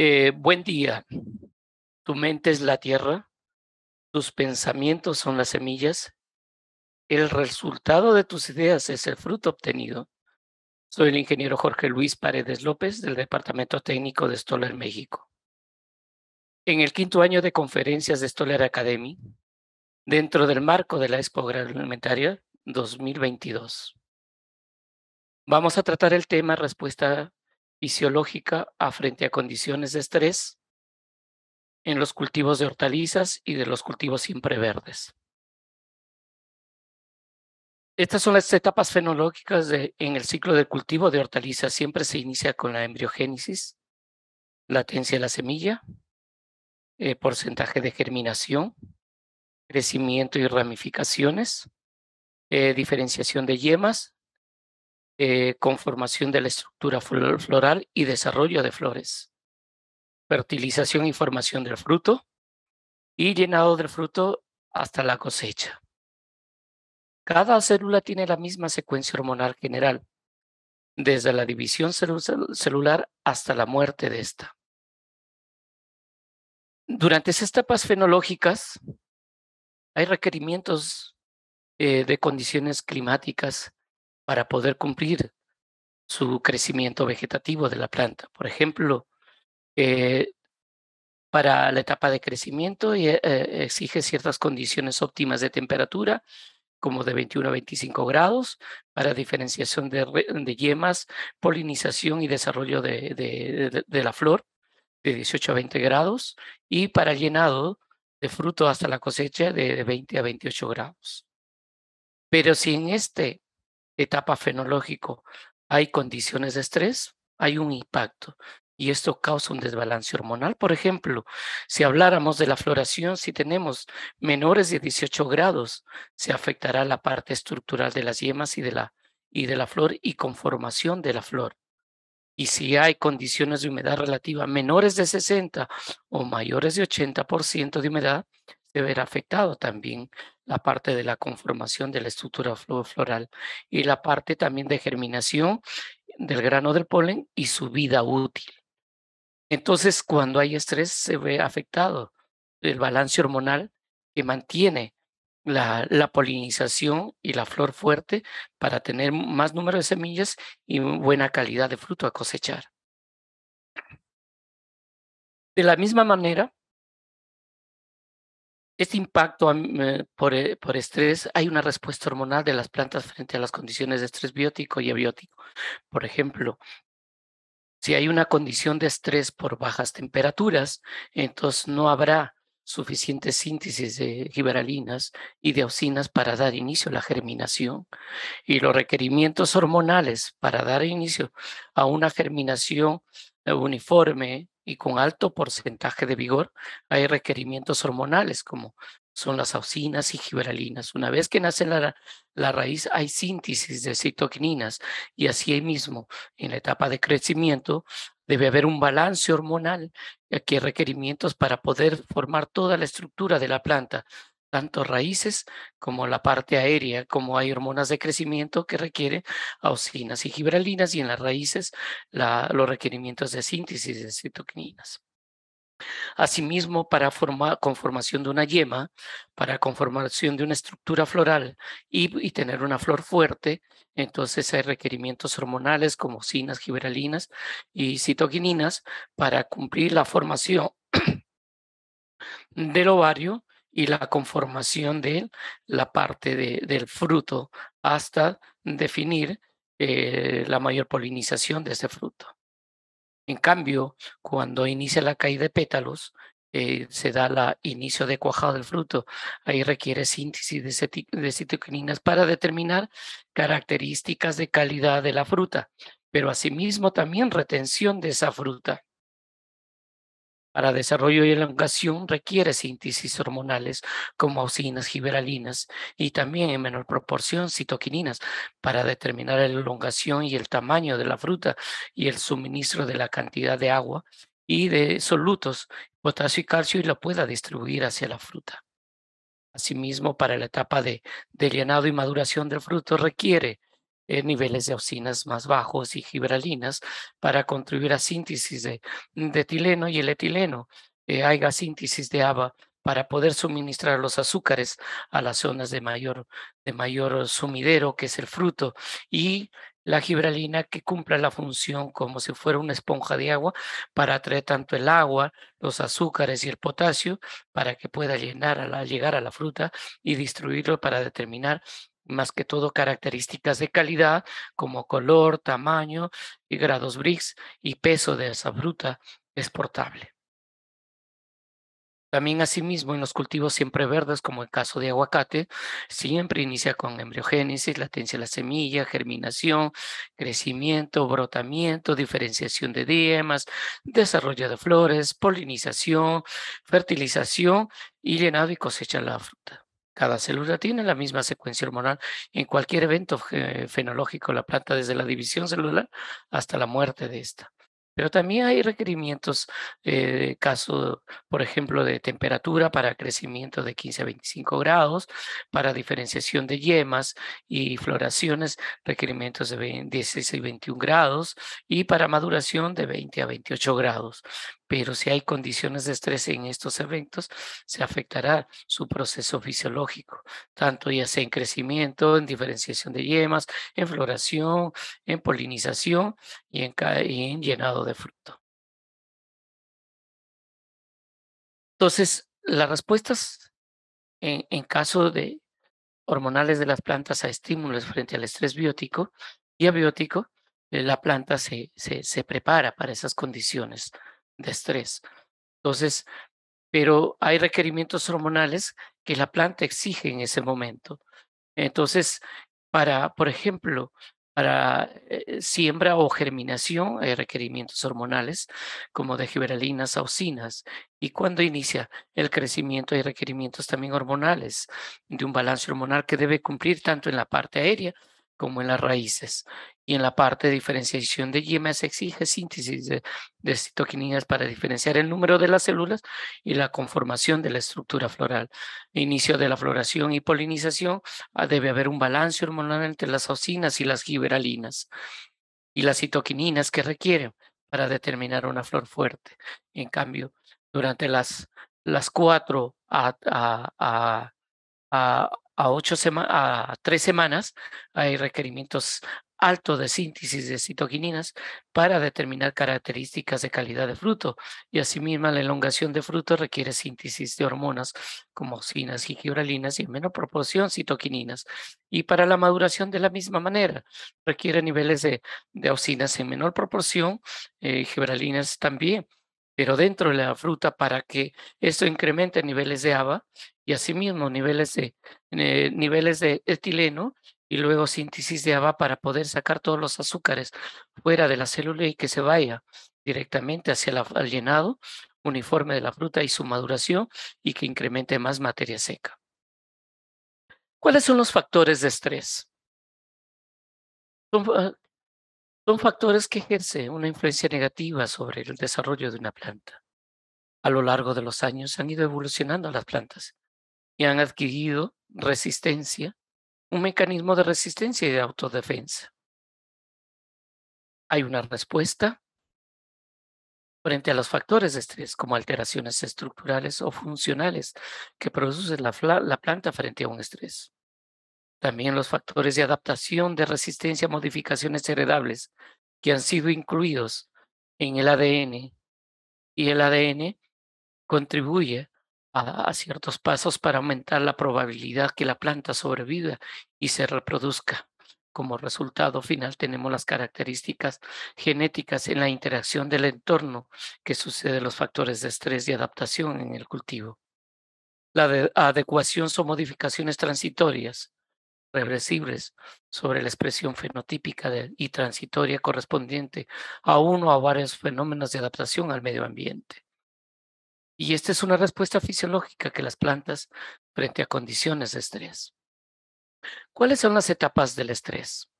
Eh, buen día. Tu mente es la tierra, tus pensamientos son las semillas, el resultado de tus ideas es el fruto obtenido. Soy el ingeniero Jorge Luis Paredes López del Departamento Técnico de Stoller México. En el quinto año de conferencias de Stoller Academy, dentro del marco de la Expo Agroalimentaria 2022, vamos a tratar el tema respuesta fisiológica a frente a condiciones de estrés en los cultivos de hortalizas y de los cultivos siempre verdes. Estas son las etapas fenológicas en el ciclo del cultivo de hortalizas. Siempre se inicia con la embriogénesis, latencia de la semilla, eh, porcentaje de germinación, crecimiento y ramificaciones, eh, diferenciación de yemas, eh, conformación de la estructura floral y desarrollo de flores, fertilización y formación del fruto y llenado del fruto hasta la cosecha. Cada célula tiene la misma secuencia hormonal general, desde la división celular hasta la muerte de esta. Durante esas etapas fenológicas hay requerimientos eh, de condiciones climáticas para poder cumplir su crecimiento vegetativo de la planta. Por ejemplo, eh, para la etapa de crecimiento eh, exige ciertas condiciones óptimas de temperatura, como de 21 a 25 grados, para diferenciación de, yemas, polinización y desarrollo de, la flor, de 18 a 20 grados, y para llenado de fruto hasta la cosecha de 20 a 28 grados. Pero si en este etapa fenológico hay condiciones de estrés, hay un impacto y esto causa un desbalance hormonal. Por ejemplo, si habláramos de la floración, si tenemos menores de 18 grados, se afectará la parte estructural de las yemas y de la, y de la flor y conformación de la flor. Y si hay condiciones de humedad relativa menores de 60 o mayores de 80% de humedad, se verá afectado también la parte de la conformación de la estructura floral y la parte también de germinación del grano del polen y su vida útil. Entonces, cuando hay estrés, se ve afectado el balance hormonal que mantiene la, la, polinización y la flor fuerte para tener más número de semillas y buena calidad de fruto a cosechar. De la misma manera, este impacto eh, por, estrés, hay una respuesta hormonal de las plantas frente a las condiciones de estrés biótico y abiótico. Por ejemplo, si hay una condición de estrés por bajas temperaturas, entonces no habrá suficiente síntesis de giberalinas y de auxinas para dar inicio a la germinación. Y los requerimientos hormonales para dar inicio a una germinación uniforme y con alto porcentaje de vigor, hay requerimientos hormonales como son las auxinas y giberalinas. Una vez que nace la, la raíz, hay síntesis de citoquininas y así mismo en la etapa de crecimiento debe haber un balance hormonal, aquí hay requerimientos para poder formar toda la estructura de la planta, tanto raíces como la parte aérea, como hay hormonas de crecimiento que requieren auxinas y gibralinas y en las raíces los requerimientos de síntesis de citoquinas. Asimismo, para formar conformación de una yema, para conformación de una estructura floral y, tener una flor fuerte, entonces hay requerimientos hormonales como auxinas, gibralinas y citoquininas para cumplir la formación del ovario y la conformación de la parte del fruto hasta definir eh, la mayor polinización de ese fruto. En cambio, cuando inicia la caída de pétalos, eh, se da el inicio de cuajado del fruto. Ahí requiere síntesis de, de citoquininas para determinar características de calidad de la fruta, pero asimismo también retención de esa fruta. Para desarrollo y elongación requiere síntesis hormonales como auxinas, giberalinas y también en menor proporción citoquininas para determinar la elongación y el tamaño de la fruta y el suministro de la cantidad de agua y de solutos, potasio y calcio y la pueda distribuir hacia la fruta. Asimismo, para la etapa de, llenado y maduración del fruto requiere eh, niveles de auxinas más bajos y gibralinas para contribuir a síntesis de, de etileno y el etileno. Eh, haya síntesis de ABA para poder suministrar los azúcares a las zonas de mayor, de mayor sumidero, que es el fruto, y la gibralina que cumpla la función como si fuera una esponja de agua para atraer tanto el agua, los azúcares y el potasio para que pueda llenar a llegar a la fruta y distribuirlo para determinar más que todo características de calidad como color, tamaño y grados Brix y peso de esa fruta exportable. También asimismo en los cultivos siempre verdes, como el caso de aguacate, siempre inicia con embriogénesis, latencia de la semilla, germinación, crecimiento, brotamiento, diferenciación de diemas, desarrollo de flores, polinización, fertilización y llenado y cosecha la fruta. Cada célula tiene la misma secuencia hormonal en cualquier evento fenológico, la planta desde la división celular hasta la muerte de esta. Pero también hay requerimientos, eh, caso, por ejemplo, de temperatura para crecimiento de 15 a 25 grados, para diferenciación de yemas y floraciones, requerimientos de 16 y 21 grados, y para maduración de 20 a 28 grados pero si hay condiciones de estrés en estos eventos, se afectará su proceso fisiológico, tanto ya sea en crecimiento, en diferenciación de yemas, en floración, en polinización y en, llenado de fruto. Entonces, las respuestas en, caso de hormonales de las plantas a estímulos frente al estrés biótico y abiótico, eh, la planta se, se prepara para esas condiciones de estrés. Entonces, pero hay requerimientos hormonales que la planta exige en ese momento. Entonces, para, por ejemplo, para eh, siembra o germinación hay requerimientos hormonales como de giberalinas, auxinas. Y cuando inicia el crecimiento hay requerimientos también hormonales de un balance hormonal que debe cumplir tanto en la parte aérea como en las raíces. Y en la parte de diferenciación de se exige síntesis de, de, citoquininas para diferenciar el número de las células y la conformación de la estructura floral. Inicio de la floración y polinización ah, debe haber un balance hormonal entre las auxinas y las giberalinas y las citoquininas que requieren para determinar una flor fuerte. En cambio, durante las, las cuatro a, a, a a, ocho a tres semanas hay requerimientos altos de síntesis de citoquininas para determinar características de calidad de fruto y asimismo la elongación de fruto requiere síntesis de hormonas como auxinas y gibralinas y en menor proporción citoquininas y para la maduración de la misma manera. Requiere niveles de, de auxinas en menor proporción, eh, también pero dentro de la fruta para que esto incremente niveles de ABA y asimismo niveles de, eh, niveles de etileno y luego síntesis de ABA para poder sacar todos los azúcares fuera de la célula y que se vaya directamente hacia el llenado uniforme de la fruta y su maduración y que incremente más materia seca. ¿Cuáles son los factores de estrés? Ah, son factores que ejercen una influencia negativa sobre el desarrollo de una planta. A lo largo de los años han ido evolucionando las plantas y han adquirido resistencia, un mecanismo de resistencia y de autodefensa. Hay una respuesta frente a los factores de estrés como alteraciones estructurales o funcionales que produce la, la planta frente a un estrés. También los factores de adaptación, de resistencia a modificaciones heredables que han sido incluidos en el ADN y el ADN contribuye a, ciertos pasos para aumentar la probabilidad que la planta sobreviva y se reproduzca. Como resultado final tenemos las características genéticas en la interacción del entorno que sucede los factores de estrés y adaptación en el cultivo. La adecuación son modificaciones transitorias reversibles sobre la expresión fenotípica y transitoria correspondiente a uno o varios fenómenos de adaptación al medio ambiente. Y esta es una respuesta fisiológica que las plantas frente a condiciones de estrés. ¿Cuáles son las etapas del estrés?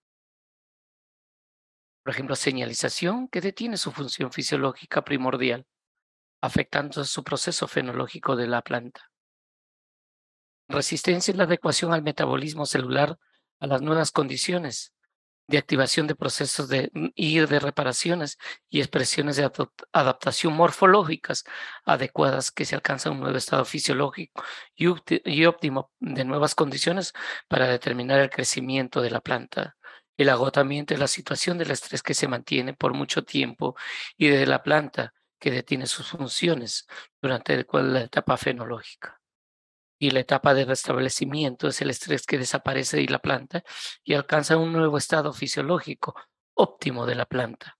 Por ejemplo, señalización que detiene su función fisiológica primordial, afectando su proceso fenológico de la planta. Resistencia es la adecuación al metabolismo celular a las nuevas condiciones de activación de procesos de, y de reparaciones y expresiones de adaptación morfológicas adecuadas que se alcanza un nuevo estado fisiológico y, y óptimo de nuevas condiciones para determinar el crecimiento de la planta. El agotamiento es la situación del estrés que se mantiene por mucho tiempo y de la planta que detiene sus funciones durante la etapa fenológica y la etapa de restablecimiento es el estrés que desaparece de la planta y alcanza un nuevo estado fisiológico óptimo de la planta.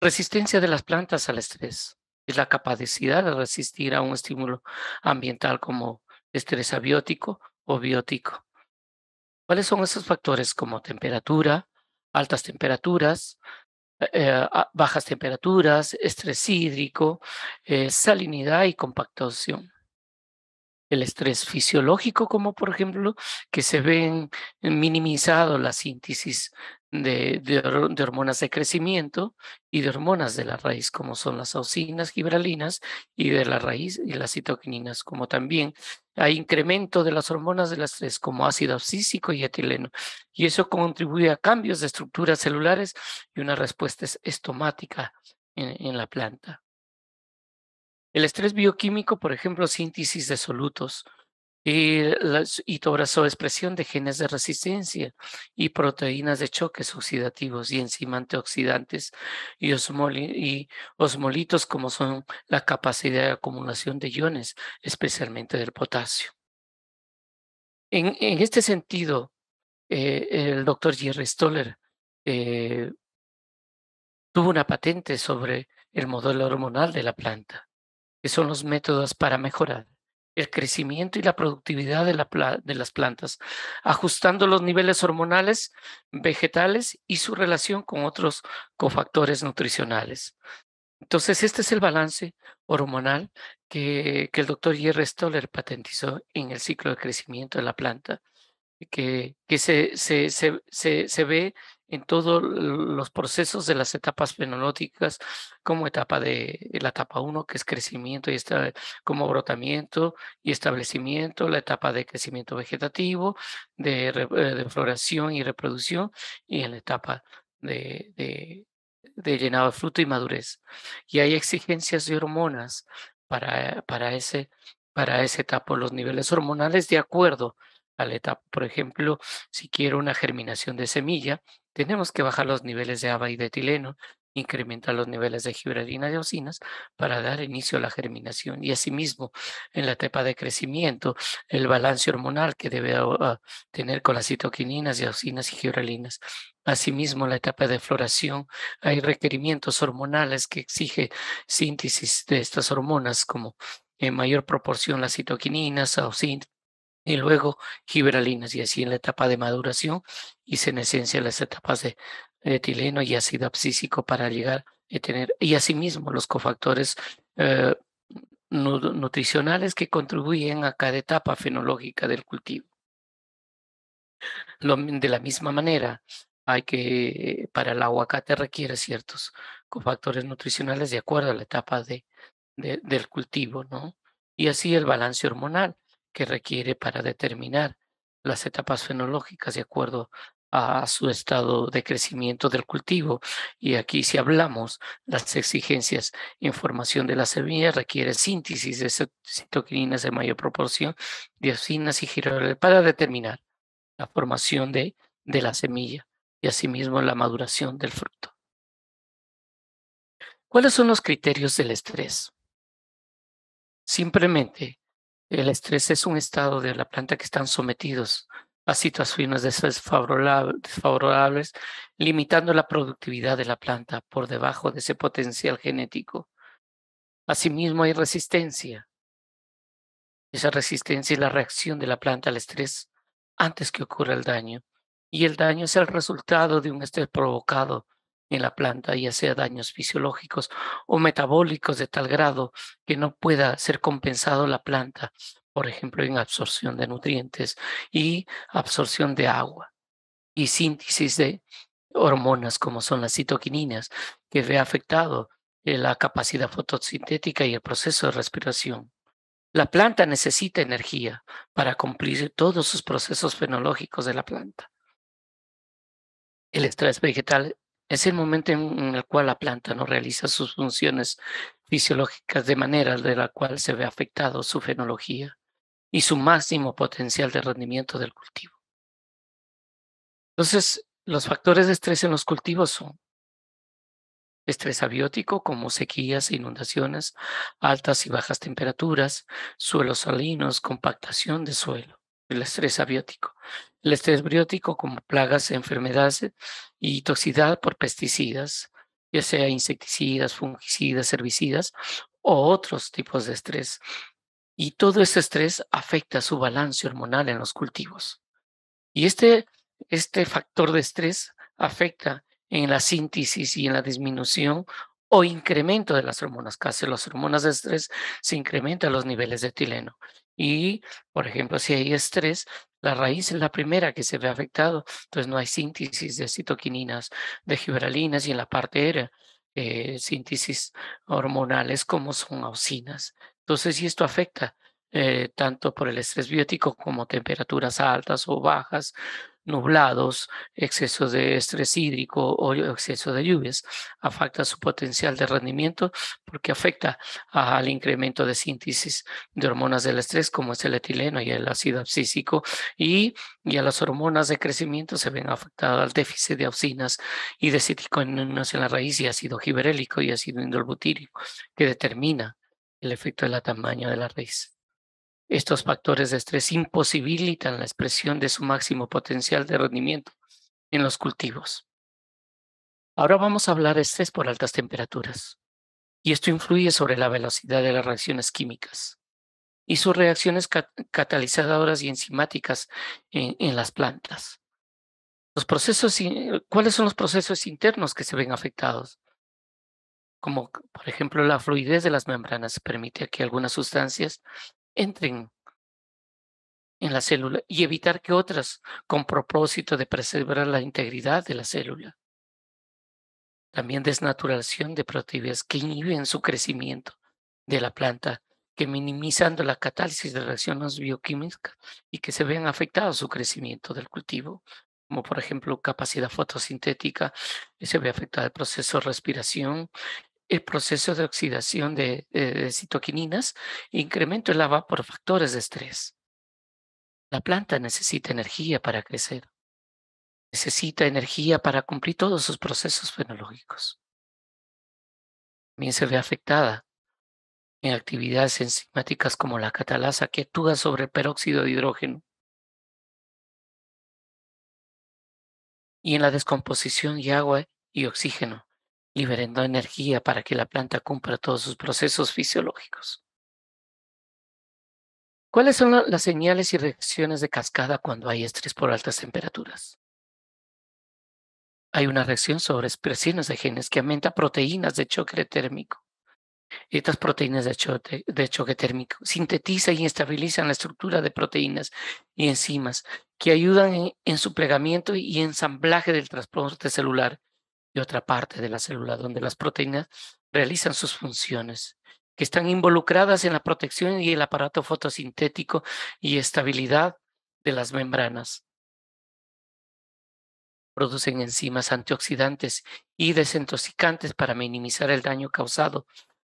Resistencia de las plantas al estrés es la capacidad de resistir a un estímulo ambiental como estrés abiótico o biótico. ¿Cuáles son esos factores como temperatura, altas temperaturas, eh, bajas temperaturas, estrés hídrico, eh, salinidad y compactación. El estrés fisiológico, como por ejemplo, que se ven minimizado la síntesis de, de, hormonas de crecimiento y de hormonas de la raíz, como son las auxinas, gibralinas, y de la raíz y las citoquininas, como también hay incremento de las hormonas del estrés, como ácido abscísico y etileno. Y eso contribuye a cambios de estructuras celulares y una respuesta estomática en la planta. El estrés bioquímico, por ejemplo, síntesis de solutos, y, las, y expresión de genes de resistencia y proteínas de choques oxidativos y enzimas antioxidantes y, y osmolitos como son la capacidad de acumulación de iones, especialmente del potasio. En, en este sentido, eh, el doctor Jerry Stoller eh, tuvo una patente sobre el modelo hormonal de la planta, que son los métodos para mejorar el crecimiento y la productividad de, la de, las plantas, ajustando los niveles hormonales vegetales y su relación con otros cofactores nutricionales. Entonces, este es el balance hormonal que, el doctor Jerry Stoller patentizó en el ciclo de crecimiento de la planta, que, se ve en todos los procesos de las etapas fenológicas, como etapa de la etapa 1, que es crecimiento y está como brotamiento y establecimiento, la etapa de crecimiento vegetativo, de, eh, de floración y reproducción, y en la etapa de, de, de, llenado de fruto y madurez. Y hay exigencias de hormonas para, para, ese, para esa etapa, los niveles hormonales de acuerdo a la etapa. Por ejemplo, si quiero una germinación de semilla, tenemos que bajar los niveles de ABA y de etileno, incrementar los niveles de gibralina y osinas para dar inicio a la germinación. Y asimismo, en la etapa de crecimiento, el balance hormonal que debe ah, tener con las citoquininas, y gibralinas. Asimismo, en la etapa de floración, hay requerimientos hormonales que exige síntesis de estas hormonas, como en mayor proporción las citoquininas, auxinas, y luego gibralinas y así en la etapa de maduración y en esencia las etapas de etileno y ácido abscísico para llegar a tener y asimismo los cofactores eh, nutricionales que contribuyen a cada etapa fenológica del cultivo. de la misma manera, hay que, para el aguacate requiere ciertos cofactores nutricionales de acuerdo a la etapa de, del cultivo, ¿no? Y así el balance hormonal que requiere para determinar las etapas fenológicas de acuerdo a su estado de crecimiento del cultivo. Y aquí si hablamos las exigencias en formación de la semilla requiere síntesis de citoquininas de mayor proporción, diocinas y giroles para determinar la formación de, de la semilla y asimismo la maduración del fruto. ¿Cuáles son los criterios del estrés? Simplemente el estrés es un estado de la planta que están sometidos a situaciones desfavorables, limitando la productividad de la planta por debajo de ese potencial genético. Asimismo, hay resistencia. Esa resistencia es la reacción de la planta al estrés antes que ocurra el daño. Y el daño es el resultado de un estrés provocado en la planta, ya sea daños fisiológicos o metabólicos de tal grado que no pueda ser compensado la planta, por ejemplo, en absorción de nutrientes y absorción de agua y síntesis de hormonas como son las citoquininas, que ve afectado la capacidad fotosintética y el proceso de respiración. La planta necesita energía para cumplir todos sus procesos fenológicos de la planta. El estrés vegetal es el momento en el cual la planta no realiza sus funciones fisiológicas de manera de la cual se ve afectado su fenología y su máximo potencial de rendimiento del cultivo. Entonces, los factores de estrés en los cultivos son estrés abiótico como sequías e inundaciones, altas y bajas temperaturas, suelos salinos, compactación de suelo, el estrés abiótico. El estrés biótico como plagas, enfermedades y toxicidad por pesticidas, ya sea insecticidas, fungicidas, herbicidas o otros tipos de estrés. Y todo este estrés afecta su balance hormonal en los cultivos. Y este, este factor de estrés afecta en la síntesis y en la disminución o incremento de las hormonas. Casi las hormonas de estrés se incrementan los niveles de etileno. Y, por ejemplo, si hay estrés, la raíz es la primera que se ve afectado, entonces no hay síntesis de citoquininas, de gibralinas y en la parte aérea, eh, síntesis hormonales como son auxinas. Entonces, si esto afecta eh, tanto por el estrés biótico como temperaturas altas o bajas, nublados, exceso de estrés hídrico o exceso de lluvias, afecta su potencial de rendimiento porque afecta al incremento de síntesis de hormonas del estrés como es el etileno y el ácido abscísico y, y a las hormonas de crecimiento se ven afectadas al déficit de auxinas y de citocininas en la raíz y ácido giberélico y ácido indolbutírico que determina el efecto del tamaño de la raíz. Estos factores de estrés imposibilitan la expresión de su máximo potencial de rendimiento en los cultivos. Ahora vamos a hablar de estrés por altas temperaturas. Y esto influye sobre la velocidad de las reacciones químicas y sus reacciones catalizadoras y enzimáticas en, en las plantas. Los procesos, ¿Cuáles son los procesos internos que se ven afectados? Como por ejemplo la fluidez de las membranas permite que algunas sustancias entren en la célula y evitar que otras con propósito de preservar la integridad de la célula. También desnaturación de proteínas que inhiben su crecimiento de la planta, que minimizando la catálisis de reacciones bioquímicas y que se ven afectados su crecimiento del cultivo, como por ejemplo capacidad fotosintética, se ve afectado el proceso de respiración, el proceso de oxidación de, citoquininas incremento el lava por factores de estrés. La planta necesita energía para crecer. Necesita energía para cumplir todos sus procesos fenológicos. También se ve afectada en actividades enzimáticas como la catalasa que actúa sobre el peróxido de hidrógeno y en la descomposición de agua y oxígeno liberando energía para que la planta cumpla todos sus procesos fisiológicos. ¿Cuáles son las señales y reacciones de cascada cuando hay estrés por altas temperaturas? Hay una reacción sobre expresiones de genes que aumenta proteínas de choque térmico. Estas proteínas de choque, de choque térmico sintetizan y estabilizan la estructura de proteínas y enzimas que ayudan en, en su plegamiento y ensamblaje del transporte celular y otra parte de la célula donde las proteínas realizan sus funciones, que están involucradas en la protección y el aparato fotosintético y estabilidad de las membranas. Producen enzimas antioxidantes y desintoxicantes para minimizar el daño causado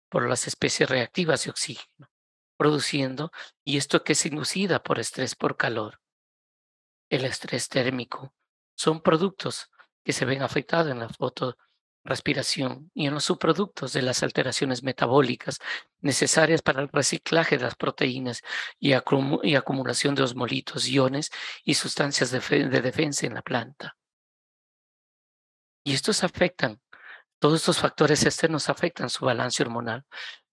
por las especies reactivas de oxígeno, produciendo, y esto que es inducida por estrés por calor. El estrés térmico son productos que se ven afectados en la fotorespiración y en los subproductos de las alteraciones metabólicas necesarias para el reciclaje de las proteínas y, acumulación de osmolitos, iones y sustancias de, de defensa en la planta. Y estos afectan, todos estos factores externos afectan su balance hormonal.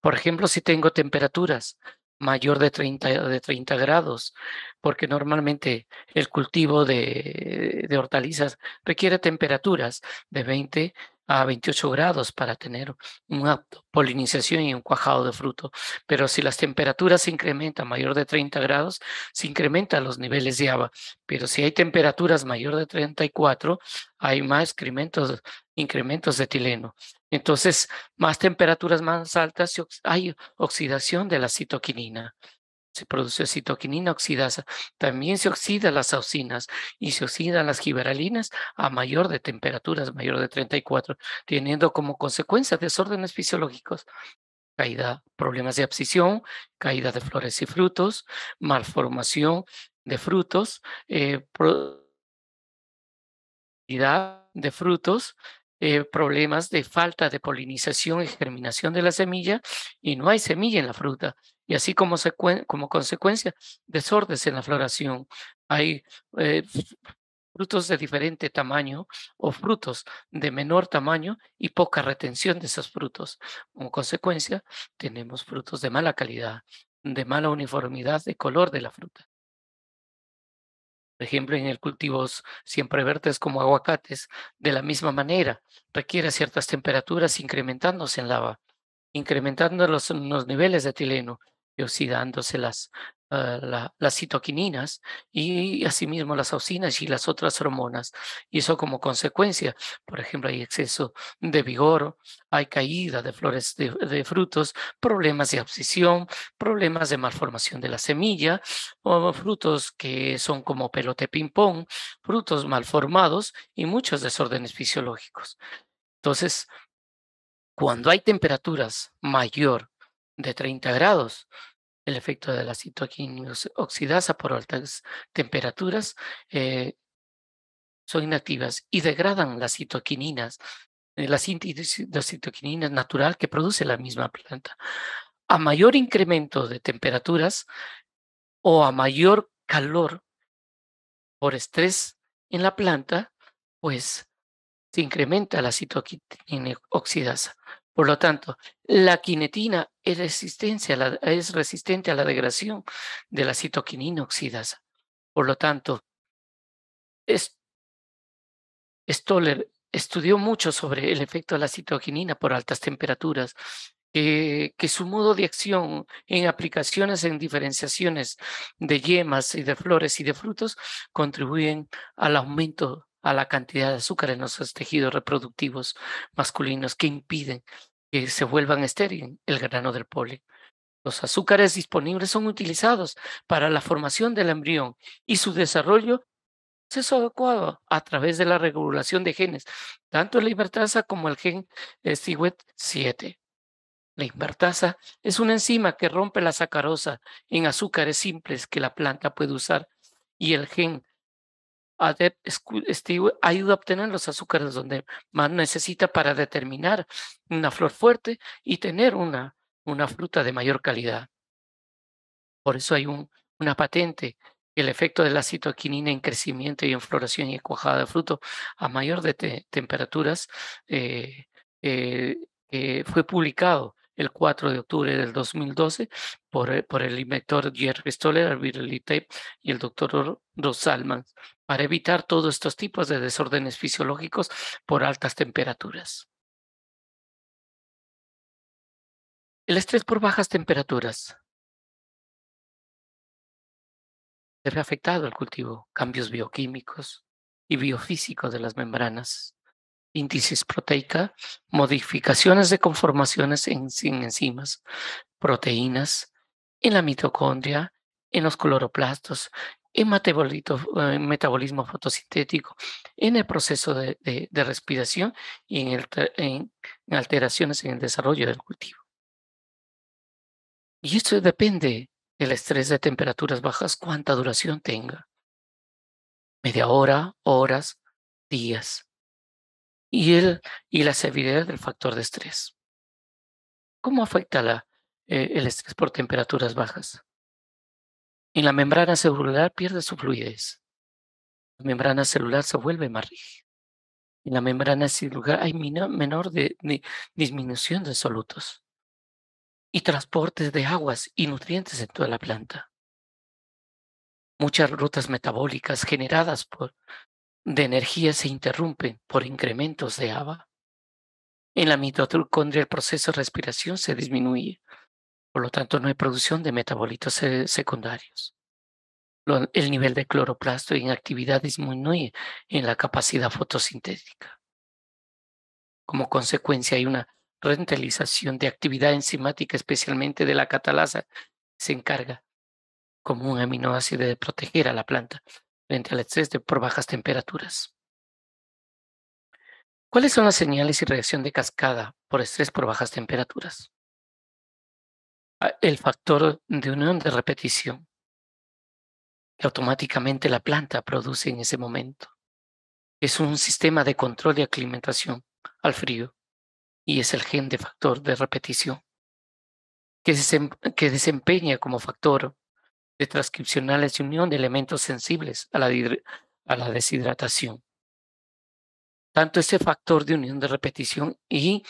Por ejemplo, si tengo temperaturas mayor de 30, de 30 grados, porque normalmente el cultivo de, de hortalizas requiere temperaturas de 20 a 28 grados para tener una polinización y un cuajado de fruto. Pero si las temperaturas se incrementan mayor de 30 grados, se incrementan los niveles de agua. Pero si hay temperaturas mayor de 34, hay más incrementos, incrementos de etileno. Entonces, más temperaturas más altas, hay oxidación de la citoquinina. Se produce citoquinina oxidasa. También se oxidan las auxinas y se oxidan las giberalinas a mayor de temperaturas, mayor de 34, teniendo como consecuencia desórdenes fisiológicos caída, problemas de abscisión, caída de flores y frutos, malformación de frutos, eh, de frutos, eh, problemas de falta de polinización y germinación de la semilla y no hay semilla en la fruta. Y así como, como consecuencia, desórdenes en la floración. Hay eh, frutos de diferente tamaño o frutos de menor tamaño y poca retención de esos frutos. Como consecuencia, tenemos frutos de mala calidad, de mala uniformidad de color de la fruta. Por ejemplo, en el cultivos siempre verdes como aguacates, de la misma manera, requiere ciertas temperaturas incrementándose en lava, incrementando los, los niveles de etileno y oxidándose las, Ah, las citoquininas y asimismo las auxinas y las otras hormonas. Y eso como consecuencia, por ejemplo, hay exceso de vigor, hay caída de flores de, frutos, problemas de abscisión, problemas de malformación de la semilla, o frutos que son como pelote ping-pong, frutos malformados y muchos desórdenes fisiológicos. Entonces, cuando hay temperaturas mayor de 30 grados, el efecto de la citoquina oxidasa por altas temperaturas eh, son inactivas y degradan las citoquininas, eh, la síntesis de citoquininas natural que produce la misma planta. A mayor incremento de temperaturas o a mayor calor por estrés en la planta, pues se incrementa la citoquina oxidasa. Por lo tanto, la quinetina es, es resistente a la degradación de la citoquinina oxidasa. Por lo tanto, Stoller estudió mucho sobre el efecto de la citoquinina por altas temperaturas, que su modo de acción en aplicaciones en diferenciaciones de yemas y de flores y de frutos contribuyen al aumento a la cantidad de azúcar en los tejidos reproductivos masculinos que impiden que se vuelvan estériles el grano del polen. Los azúcares disponibles son utilizados para la formación del embrión y su desarrollo es adecuado a través de la regulación de genes, tanto la invertasa como el gen SIWET7. La invertasa es una enzima que rompe la sacarosa en azúcares simples que la planta puede usar y el gen ayuda a obtener los azúcares donde más necesita para determinar una flor fuerte y tener una, una fruta de mayor calidad. Por eso hay un, una patente el efecto de la citoquinina en crecimiento y en floración y cuajada de fruto a mayor de temperaturas eh, eh, fue publicado el 4 de octubre del 2012 por, eh, por el inventor Jerry Stoller, Albert Tape y el doctor Rosalman para evitar todos estos tipos de desórdenes fisiológicos por altas temperaturas. El estrés por bajas temperaturas se ve afectado al cultivo, cambios bioquímicos y biofísicos de las membranas, índices proteica, modificaciones de conformaciones en, enzimas, proteínas, en la mitocondria, en los cloroplastos, en, en metabolismo fotosintético, en el proceso de, respiración y en, en, alteraciones en el desarrollo del cultivo. Y esto depende del estrés de temperaturas bajas, cuánta duración tenga. Media hora, horas, días. Y, el, y la severidad del factor de estrés. ¿Cómo afecta la, eh, el estrés por temperaturas bajas? En la membrana celular pierde su fluidez. La membrana celular se vuelve más rígida. En la membrana celular hay menor de, disminución de solutos y transportes de aguas y nutrientes en toda la planta. Muchas rutas metabólicas generadas por, de energía se interrumpen por incrementos de agua. En la mitocondria el proceso de respiración se disminuye por lo tanto, no hay producción de metabolitos secundarios. El nivel de cloroplasto en actividad disminuye en la capacidad fotosintética. Como consecuencia, hay una rentalización de actividad enzimática, especialmente de la catalasa, se encarga como un aminoácido de proteger a la planta frente al estrés de, por bajas temperaturas. ¿Cuáles son las señales y reacción de cascada por estrés por bajas temperaturas? Ah, el factor de unión de repetición que automáticamente la planta produce en ese momento. Es un sistema de control y aclimatación al frío y es el gen de factor de repetición que, que desempeña como factor de transcripcionales y unión de elementos sensibles a la, a la deshidratación. Tanto ese factor de unión de repetición y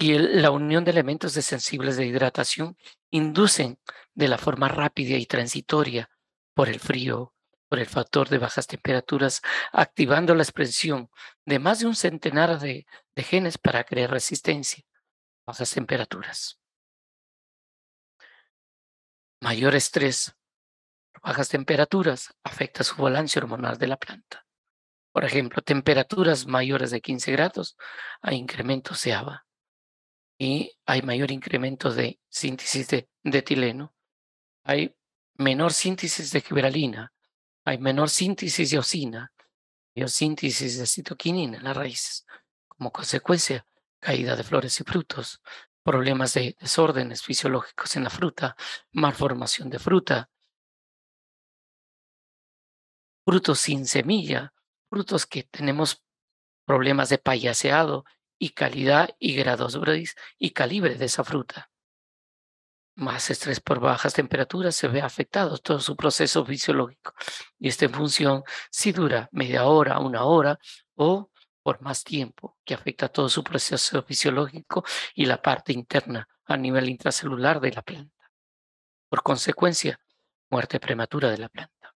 y la unión de elementos de sensibles de hidratación inducen de la forma rápida y transitoria por el frío, por el factor de bajas temperaturas, activando la expresión de más de un centenar de, de genes para crear resistencia a bajas temperaturas. Mayor estrés bajas temperaturas afecta su balance hormonal de la planta. Por ejemplo, temperaturas mayores de 15 grados a incrementos de ABA y hay mayor incremento de síntesis de, etileno, hay menor síntesis de gibralina, hay menor síntesis de osina, mayor síntesis de citoquinina en las raíces. Como consecuencia, caída de flores y frutos, problemas de desórdenes fisiológicos en la fruta, malformación de fruta, frutos sin semilla, frutos que tenemos problemas de payaseado y calidad y grados y calibre de esa fruta. Más estrés por bajas temperaturas se ve afectado todo su proceso fisiológico. Y esta función si dura media hora, una hora o por más tiempo, que afecta todo su proceso fisiológico y la parte interna a nivel intracelular de la planta. Por consecuencia, muerte prematura de la planta.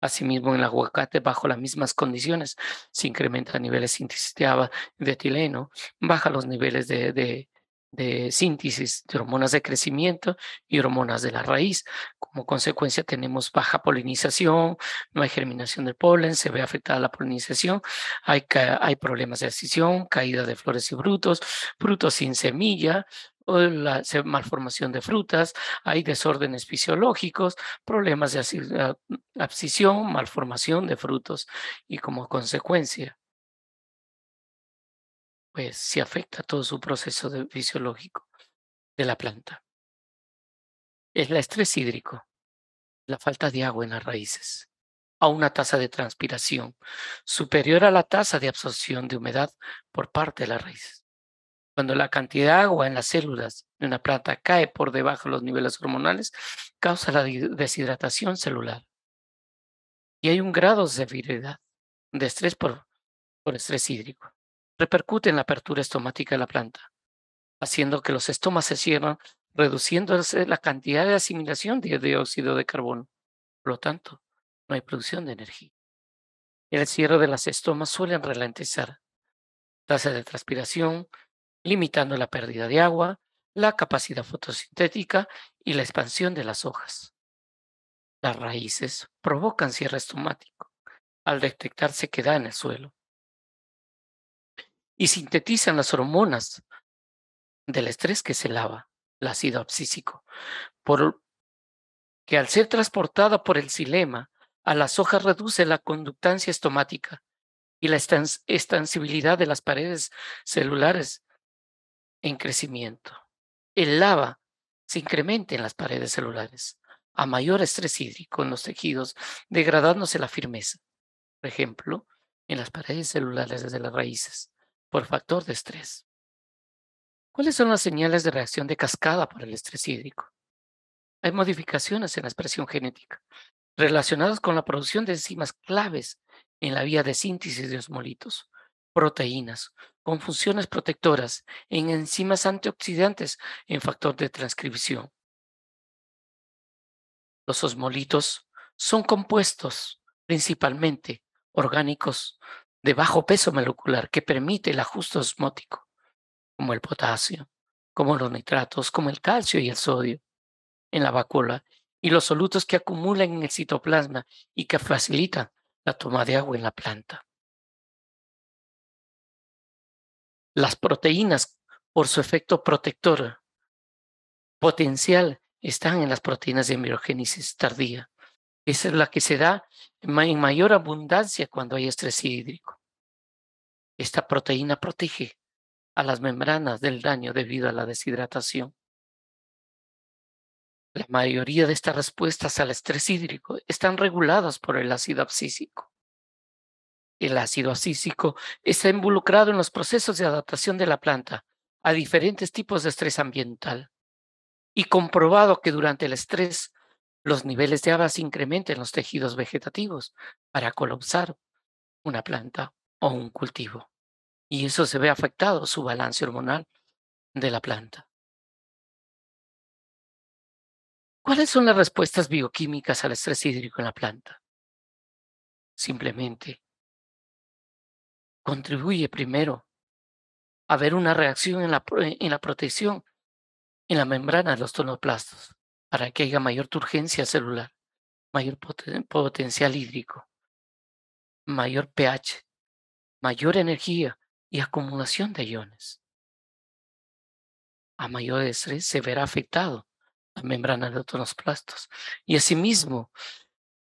Asimismo, en el aguacate, bajo las mismas condiciones, se incrementan niveles de síntesis de etileno, baja los niveles de, de síntesis de hormonas de crecimiento y hormonas de la raíz. Como consecuencia tenemos baja polinización, no hay germinación del polen, se ve afectada la polinización, hay, hay problemas de decisión, caída de flores y frutos, frutos sin semilla, la malformación de frutas, hay desórdenes fisiológicos, problemas de abscisión, malformación de frutos y como consecuencia pues se afecta todo su proceso fisiológico de la planta. Es el estrés hídrico, la falta de agua en las raíces, a una tasa de transpiración superior a la tasa de absorción de humedad por parte de las raíces. Cuando la cantidad de agua en las células de una planta cae por debajo de los niveles hormonales, causa la deshidratación celular. Y hay un grado de severidad de estrés por, por estrés hídrico repercute en la apertura estomática de la planta, haciendo que los estomas se cierran, reduciendo la cantidad de asimilación de dióxido de carbono. Por lo tanto, no hay producción de energía. El cierre de las estomas suele ralentizar tasa de transpiración, limitando la pérdida de agua, la capacidad fotosintética y la expansión de las hojas. Las raíces provocan cierre estomático al detectar sequedad en el suelo y sintetizan las hormonas del estrés que se lava, el ácido abscísico, por que al ser transportada por el xilema a las hojas reduce la conductancia estomática y la estansibilidad de las paredes celulares en crecimiento. El lava se incrementa en las paredes celulares a mayor estrés hídrico en los tejidos, degradándose la firmeza. Por ejemplo, en las paredes celulares desde las raíces por factor de estrés. ¿Cuáles son las señales de reacción de cascada por el estrés hídrico? Hay modificaciones en la expresión genética relacionadas con la producción de enzimas claves en la vía de síntesis de osmolitos, proteínas, con funciones protectoras en enzimas antioxidantes en factor de transcripción. Los osmolitos son compuestos principalmente orgánicos de bajo peso molecular que permite el ajuste osmótico, como el potasio, como los nitratos, como el calcio y el sodio en la vacuola, y los solutos que acumulan en el citoplasma y que facilitan la toma de agua en la planta. Las proteínas, por su efecto protector potencial están en las proteínas de embriogénesis tardía. Esa es la que se da en mayor abundancia cuando hay estrés hídrico. Esta proteína protege a las membranas del daño debido a la deshidratación. La mayoría de estas respuestas al estrés hídrico están reguladas por el ácido abscísico. El ácido abscísico está involucrado en los procesos de adaptación de la planta a diferentes tipos de estrés ambiental y comprobado que durante el estrés los niveles de ABA se incrementan en los tejidos vegetativos para colapsar una planta o un cultivo. Y eso se ve afectado su balance hormonal de la planta. ¿Cuáles son las respuestas bioquímicas al estrés hídrico en la planta? Simplemente contribuye primero a ver una reacción en la, en la protección en la membrana de los tonoplastos para que haya mayor turgencia celular, mayor potencial hídrico, mayor pH, mayor energía y acumulación de iones. A mayor estrés se verá afectado la membrana de los tonoplastos y asimismo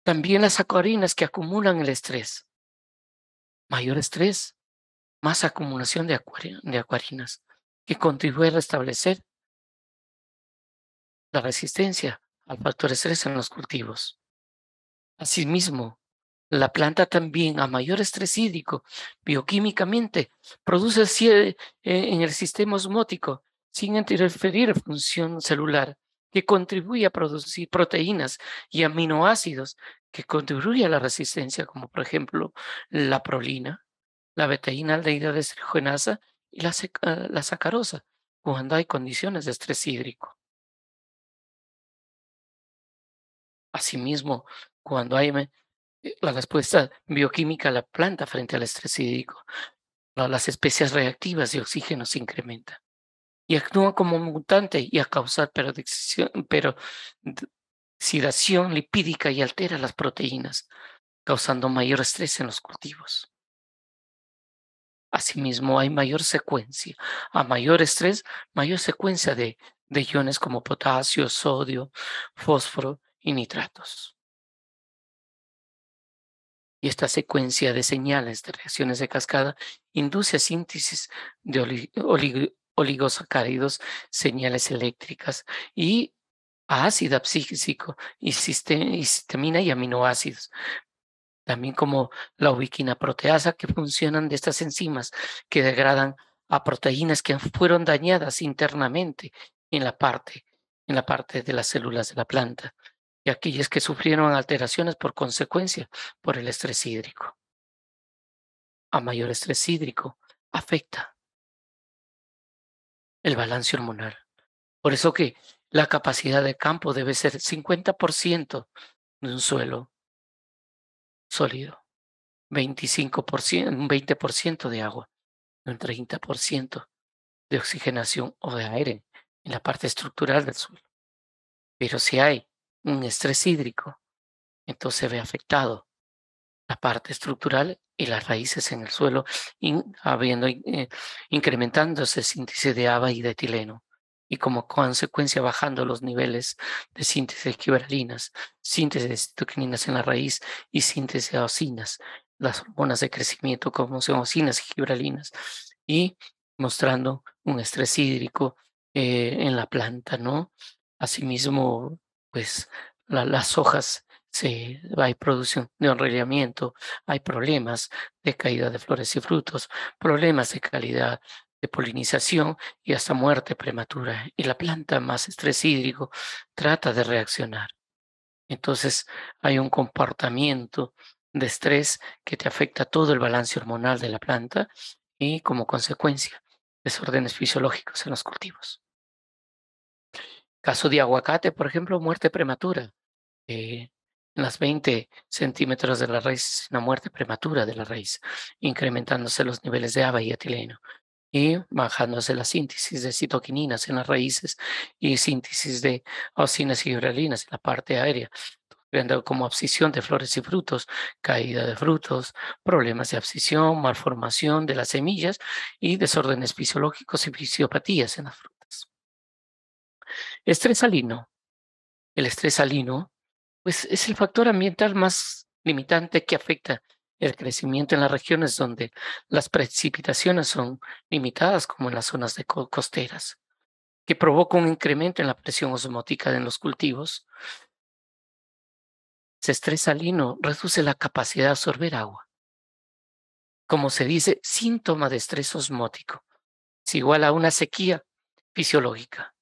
también las acuarinas que acumulan el estrés. Mayor estrés, más acumulación de, de acuarinas que contribuye a restablecer la resistencia al factor estrés en los cultivos. Asimismo, la planta también a mayor estrés hídrico bioquímicamente produce eh, en el sistema osmótico sin interferir función celular que contribuye a producir proteínas y aminoácidos que contribuyen a la resistencia, como por ejemplo la prolina, la betaína aldehidrodesogenasa y la, la sacarosa, cuando hay condiciones de estrés hídrico. Asimismo, cuando hay la respuesta bioquímica a la planta frente al estrés hídrico, las especies reactivas de oxígeno se incrementan y actúan como mutante y a causar peroxidación lipídica y altera las proteínas, causando mayor estrés en los cultivos. Asimismo, hay mayor secuencia. A mayor estrés, mayor secuencia de, de iones como potasio, sodio, fósforo y nitratos. Y esta secuencia de señales de reacciones de cascada induce síntesis de oligosacáridos, señales eléctricas y ácido abscísico y, histamina y aminoácidos, también como la ubiquina proteasa que funcionan de estas enzimas que degradan a proteínas que fueron dañadas internamente en la parte en la parte de las células de la planta y aquellas que sufrieron alteraciones por consecuencia por el estrés hídrico. A mayor estrés hídrico afecta el balance hormonal. Por eso que la capacidad de campo debe ser 50% de un suelo sólido, 25%, un 20% de agua, un 30% de oxigenación o de aire en la parte estructural del suelo. Pero si hay un estrés hídrico, entonces se ve afectado la parte estructural y las raíces en el suelo, habiendo, eh, incrementándose síntesis de ABA y de etileno, y como consecuencia bajando los niveles de síntesis de gibralinas, síntesis de citoquininas en la raíz y síntesis de ocinas, las hormonas de crecimiento como son y gibralinas, y mostrando un estrés hídrico eh, en la planta, ¿no? Asimismo, pues las hojas se, hay producción de enrollamiento, hay problemas de caída de flores y frutos, problemas de calidad de polinización y hasta muerte prematura. Y la planta más estrés hídrico trata de reaccionar. Entonces hay un comportamiento de estrés que te afecta todo el balance hormonal de la planta y como consecuencia desórdenes fisiológicos en los cultivos. Caso de aguacate, por ejemplo, muerte prematura. Eh, en las 20 centímetros de la raíz, una muerte prematura de la raíz, incrementándose los niveles de ABA y etileno y bajándose la síntesis de citoquininas en las raíces y síntesis de ocinas y uralinas en la parte aérea, creando como abscisión de flores y frutos, caída de frutos, problemas de abscisión, malformación de las semillas y desórdenes fisiológicos y fisiopatías en las frutas. Estrés salino El estrés salino, pues es el factor ambiental más limitante que afecta el crecimiento en las regiones donde las precipitaciones son limitadas, como en las zonas de costeras, que provoca un incremento en la presión osmótica en los cultivos. Ese estrés salino reduce la capacidad de absorber agua. Como se dice, síntoma de estrés osmótico. Es igual a una sequía fisiológica.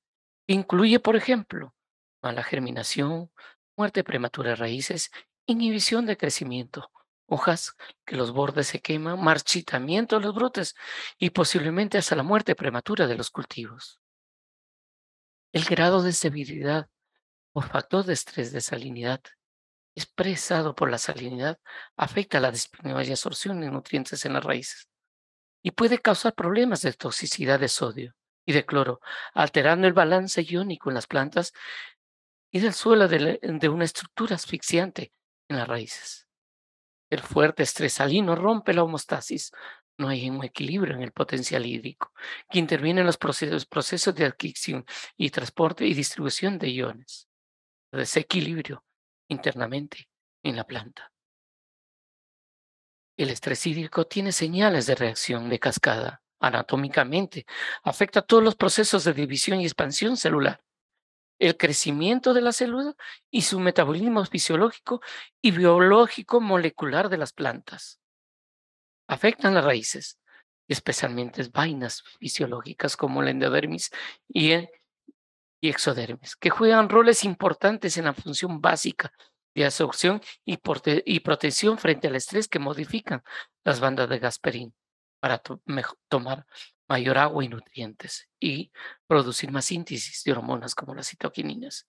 Incluye, por ejemplo, mala germinación, muerte prematura de raíces, inhibición de crecimiento, hojas que los bordes se queman, marchitamiento de los brotes y posiblemente hasta la muerte prematura de los cultivos. El grado de severidad por factor de estrés de salinidad expresado por la salinidad afecta la disponibilidad y absorción de nutrientes en las raíces y puede causar problemas de toxicidad de sodio y de cloro, alterando el balance iónico en las plantas y del suelo de, una estructura asfixiante en las raíces. El fuerte estrés salino rompe la homostasis. No hay un equilibrio en el potencial hídrico, que interviene en los procesos, procesos de adquisición y transporte y distribución de iones. Desequilibrio internamente en la planta. El estrés hídrico tiene señales de reacción de cascada. Anatómicamente, afecta todos los procesos de división y expansión celular el crecimiento de la célula y su metabolismo fisiológico y biológico molecular de las plantas. Afectan las raíces, especialmente vainas fisiológicas como la endodermis y, y exodermis, que juegan roles importantes en la función básica de absorción y, y protección frente al estrés que modifican las bandas de Gasperín para tomar mayor agua y nutrientes y producir más síntesis de hormonas como las citoquininas.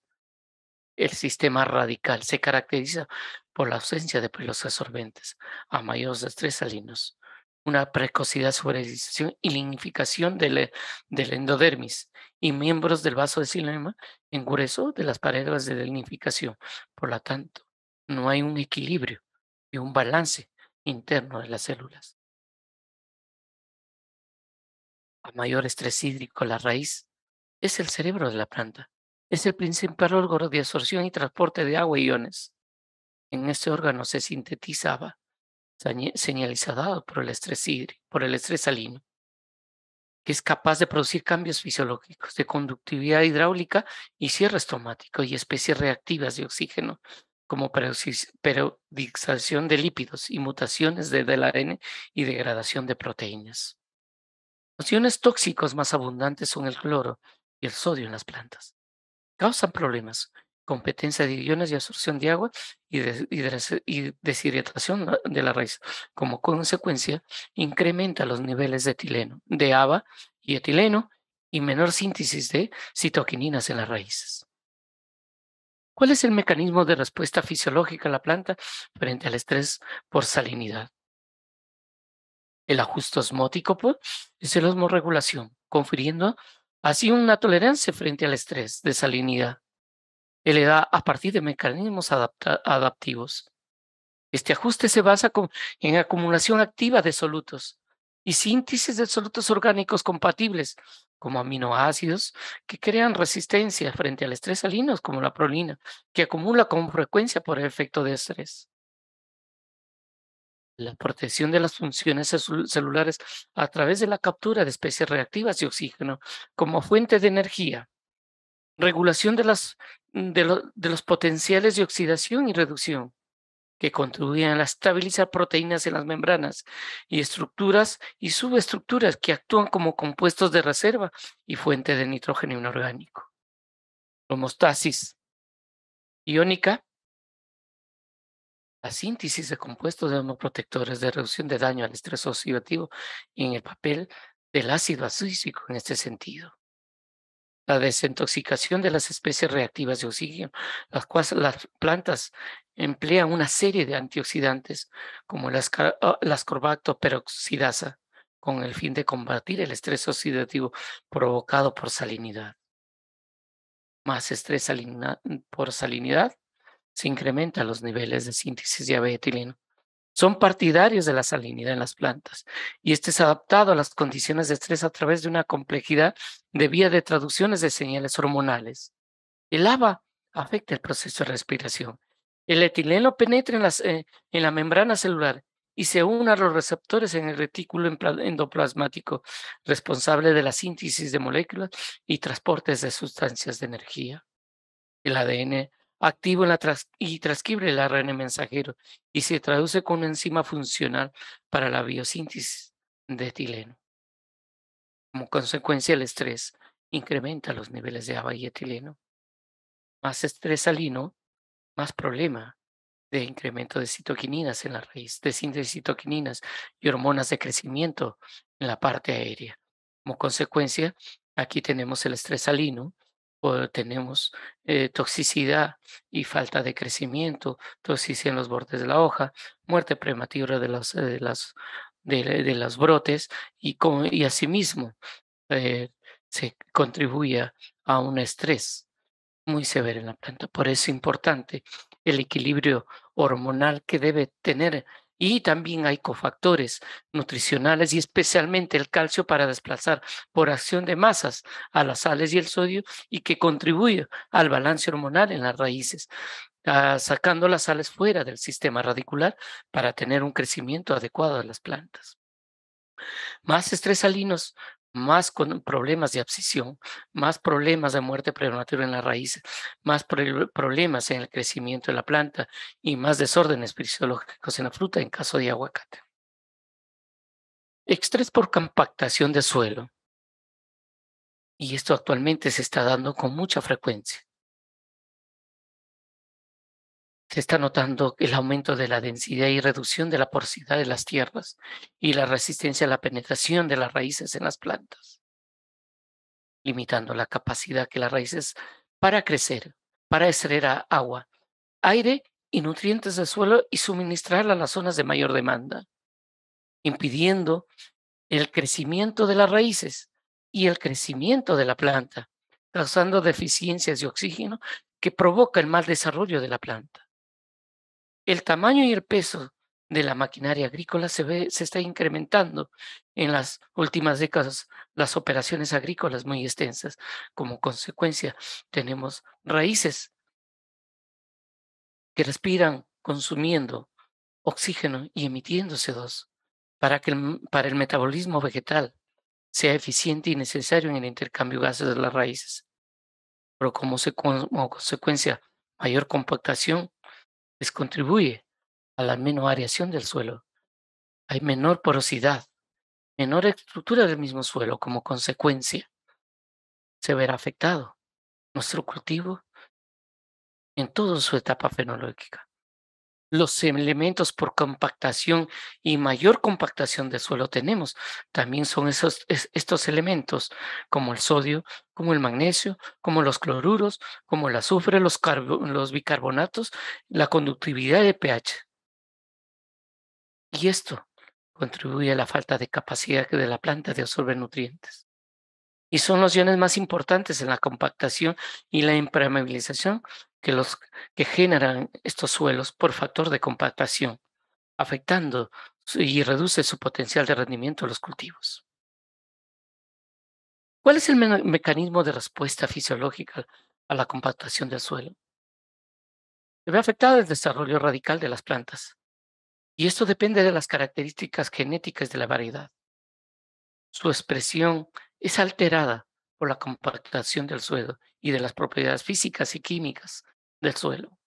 El sistema radical se caracteriza por la ausencia de pelos absorbentes a mayores estrés salinos, una precocidad sobreedición y lignificación del, del, endodermis y miembros del vaso de silema en grueso de las paredes de lignificación. Por lo tanto, no hay un equilibrio y un balance interno de las células. Mayor estrés hídrico la raíz, es el cerebro de la planta. Es el principal órgano de absorción y transporte de agua y iones. En este órgano se sintetizaba, señalizado por el estrés hídrico, por el estrés salino, que es capaz de producir cambios fisiológicos de conductividad hidráulica y cierre estomático y especies reactivas de oxígeno, como periodización de lípidos y mutaciones de ADN y degradación de proteínas. Los iones tóxicos más abundantes son el cloro y el sodio en las plantas. Causan problemas, competencia de iones y absorción de agua y, deshidratación de la raíz. Como consecuencia, incrementa los niveles de etileno, de ABA y etileno y menor síntesis de citoquininas en las raíces. ¿Cuál es el mecanismo de respuesta fisiológica en la planta frente al estrés por salinidad? El ajuste osmótico pues, es la osmorregulación, confiriendo así una tolerancia frente al estrés de salinidad. Él da a partir de mecanismos adaptivos. Este ajuste se basa en acumulación activa de solutos y síntesis de solutos orgánicos compatibles, como aminoácidos, que crean resistencia frente al estrés salinos, como la prolina, que acumula con frecuencia por el efecto de estrés la protección de las funciones celulares a través de la captura de especies reactivas de oxígeno como fuente de energía, regulación de, las, mm, de, los potenciales de oxidación y reducción que contribuyen a estabilizar proteínas en las membranas y estructuras y subestructuras que actúan como compuestos de reserva y fuente de nitrógeno inorgánico. Homostasis iónica la síntesis de compuestos de homoprotectores de reducción de daño al estrés oxidativo y en el papel del ácido acídico en este sentido. La desintoxicación de las especies reactivas de oxígeno, las cuales las plantas emplean una serie de antioxidantes como la ascorbactoperoxidasa con el fin de combatir el estrés oxidativo provocado por salinidad. Más estrés por salinidad se incrementan los niveles de síntesis de abetileno. Son partidarios de la salinidad en las plantas y este es adaptado a las condiciones de estrés a través de una complejidad de vía de traducciones de señales hormonales. El ABA afecta el proceso de respiración. El etileno penetra eh, en la membrana celular y se une a los receptores en el retículo endoplasmático, responsable de la síntesis de moléculas y transportes de sustancias de energía. El ADN activo en la y transcribe el ARN mensajero y se traduce con una enzima funcional para la biosíntesis de etileno. Como consecuencia, el estrés incrementa los niveles de ABA y etileno. Más estrés salino, más problema de incremento de citoquininas en la raíz, de síntesis de citoquininas y hormonas de crecimiento en la parte aérea. Como consecuencia, aquí tenemos el estrés salino, tenemos eh, toxicidad y falta de crecimiento, toxicidad en los bordes de la hoja, muerte prematura de los, de las, de, los brotes y, y asimismo eh, se contribuye a un estrés muy severo en la planta. Por eso es importante el equilibrio hormonal que debe tener y también hay cofactores nutricionales y especialmente el calcio para desplazar por acción de masas a las sales y el sodio y que contribuye al balance hormonal en las raíces, ah, sacando las sales fuera del sistema radicular para tener un crecimiento adecuado de las plantas. Más estrés salinos más problemas de abscisión, más problemas de muerte prematura en la raíz, más problemas en el crecimiento de la planta y más desórdenes fisiológicos en la fruta en caso de aguacate. Estrés por compactación de suelo. Y esto actualmente se está dando con mucha frecuencia. Se está notando el aumento de la densidad y reducción de la porosidad de las tierras y la resistencia a la penetración de las raíces en las plantas, limitando la capacidad que las raíces para crecer, para extraer agua, aire y nutrientes del suelo y suministrarla a las zonas de mayor demanda, impidiendo el crecimiento de las raíces y el crecimiento de la planta, causando deficiencias de oxígeno que provoca el mal desarrollo de la planta el tamaño y el peso de la maquinaria agrícola se, ve, se está incrementando en las últimas décadas, las operaciones agrícolas muy extensas. Como consecuencia, tenemos raíces que respiran consumiendo oxígeno y emitiendo CO2 para que el, para el metabolismo vegetal sea eficiente y necesario en el intercambio de gases de las raíces. Pero como, como consecuencia, mayor compactación les contribuye a la menor variación del suelo. Hay menor porosidad, menor estructura del mismo suelo como consecuencia. Se verá afectado nuestro cultivo en toda su etapa fenológica los elementos por compactación y mayor compactación del suelo tenemos. También son esos, estos elementos como el sodio, como el magnesio, como los cloruros, como el azufre, los, los bicarbonatos, la conductividad de pH. Y esto contribuye a la falta de capacidad de la planta de absorber nutrientes. Y son los iones más importantes en la compactación y la impermeabilización que, los, que generan estos suelos por factor de compactación, afectando y reduce su potencial de rendimiento de los cultivos. ¿Cuál es el mecanismo de respuesta fisiológica a la compactación del suelo? Se ve afectado el desarrollo radical de las plantas, y esto depende de las características genéticas de la variedad. Su expresión es alterada por la compactación del suelo y de las propiedades físicas y químicas del suelo,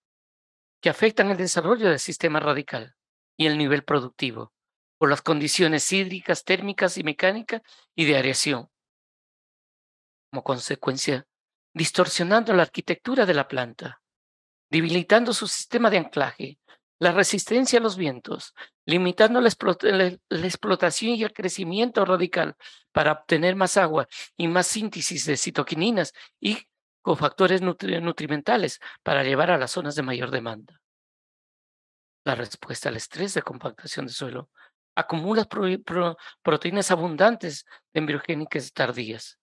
que afectan el desarrollo del sistema radical y el nivel productivo, por las condiciones hídricas, térmicas y mecánicas y de aireación. Como consecuencia, distorsionando la arquitectura de la planta, debilitando su sistema de anclaje, la resistencia a los vientos, limitando la, explotación y el crecimiento radical para obtener más agua y más síntesis de citoquininas y cofactores nutrimentales para llevar a las zonas de mayor demanda. La respuesta al estrés de compactación de suelo acumula proteínas abundantes de embriogénicas tardías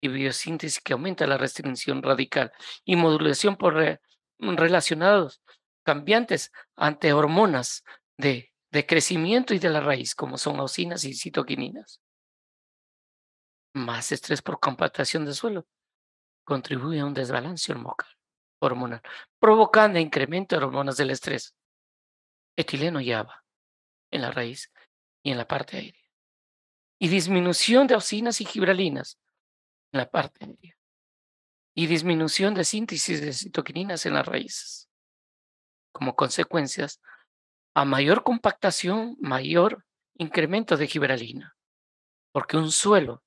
y biosíntesis que aumenta la restricción radical y modulación por relacionados cambiantes ante hormonas de, de crecimiento y de la raíz, como son auxinas y citoquininas. Más estrés por compactación del suelo contribuye a un desbalance hormonal, provocando incremento de hormonas del estrés, etileno y ABA en la raíz y en la parte aérea. Y disminución de auxinas y gibralinas en la parte aérea. Y disminución de síntesis de citoquininas en las raíces. Como consecuencias, a mayor compactación, mayor incremento de gibralina. Porque un suelo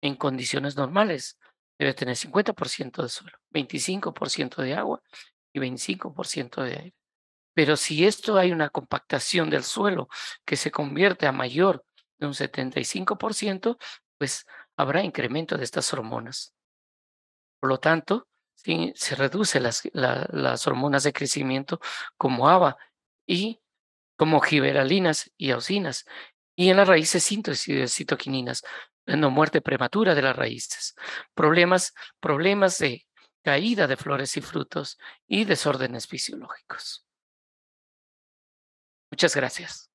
en condiciones normales debe tener 50% de suelo, 25% de agua y 25% de aire. Pero si esto hay una compactación del suelo que se convierte a mayor de un 75%, pues habrá incremento de estas hormonas. Por lo tanto, se reducen las, las hormonas de crecimiento como ABA y como giberalinas y auxinas, y en las raíces síntesis de citoquininas, no muerte prematura de las raíces, problemas, problemas de caída de flores y frutos y desórdenes fisiológicos. Muchas gracias.